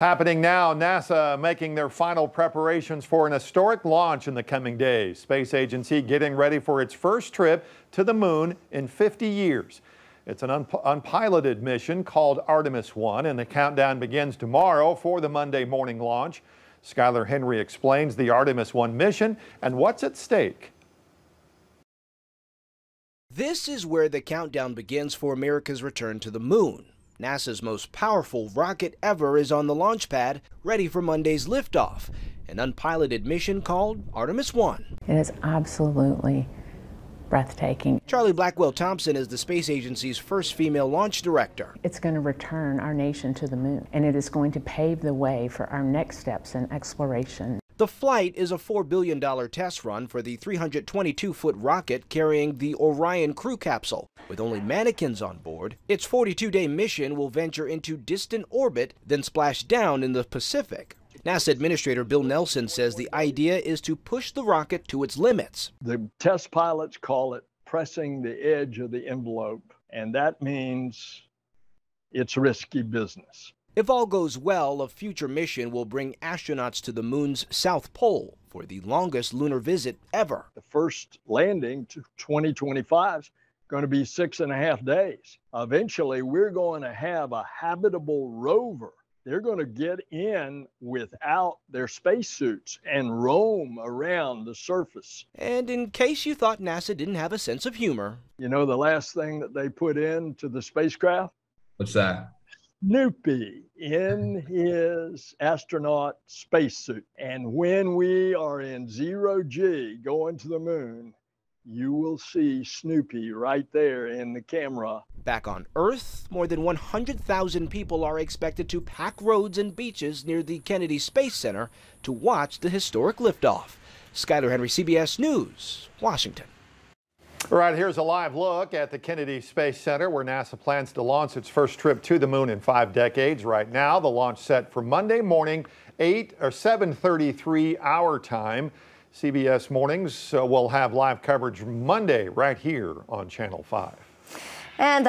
Happening now, NASA making their final preparations for an historic launch in the coming days. Space Agency getting ready for its first trip to the moon in 50 years. It's an unpiloted mission called Artemis 1, and the countdown begins tomorrow for the Monday morning launch. Skyler Henry explains the Artemis 1 mission and what's at stake. This is where the countdown begins for America's return to the moon. NASA's most powerful rocket ever is on the launch pad, ready for Monday's liftoff, an unpiloted mission called Artemis 1. It is absolutely breathtaking. Charlie Blackwell Thompson is the space agency's first female launch director. It's going to return our nation to the moon, and it is going to pave the way for our next steps in exploration. The flight is a $4 billion test run for the 322 foot rocket carrying the Orion crew capsule. With only mannequins on board, its 42 day mission will venture into distant orbit, then splash down in the Pacific. NASA Administrator Bill Nelson says the idea is to push the rocket to its limits. The test pilots call it pressing the edge of the envelope, and that means it's risky business. If all goes well, a future mission will bring astronauts to the moon's south pole for the longest lunar visit ever. The first landing to 2025 is going to be six and a half days. Eventually, we're going to have a habitable rover. They're going to get in without their spacesuits and roam around the surface. And in case you thought NASA didn't have a sense of humor, you know the last thing that they put into the spacecraft? What's that? Snoopy in his astronaut spacesuit. And when we are in zero G going to the moon, you will see Snoopy right there in the camera. Back on Earth, more than 100,000 people are expected to pack roads and beaches near the Kennedy Space Center to watch the historic liftoff. Skyler Henry, CBS News, Washington. All right, here's a live look at the Kennedy Space Center where NASA plans to launch its first trip to the moon in five decades. Right now, the launch set for Monday morning, 8 or 7:33 our time. CBS Mornings uh, will have live coverage Monday right here on Channel 5. And